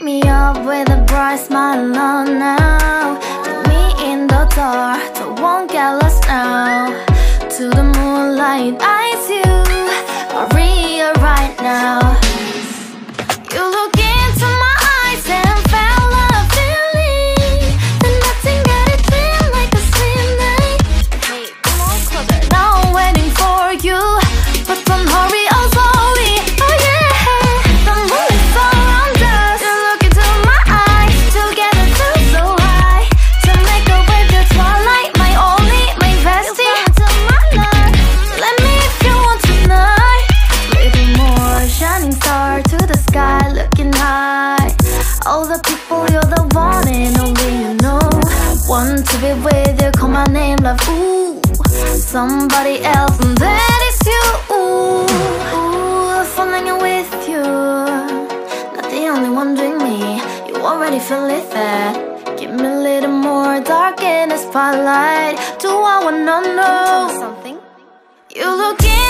Wake me up with a bright smile on now. Look me in the dark, don't get lost now. To the moonlight, I want to be with you, call my name, love, ooh Somebody else, and that is you, ooh, ooh Falling with you, not the only one doing me. You already feel it there. Give me a little more dark in the spotlight. Do I wanna know something? You look in